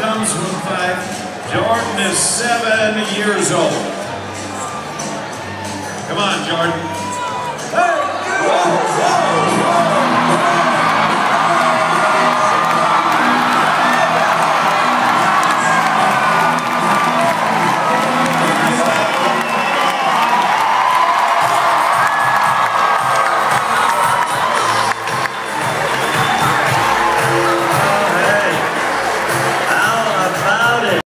comes from five. Jordan is seven years old. Come on, Jordan.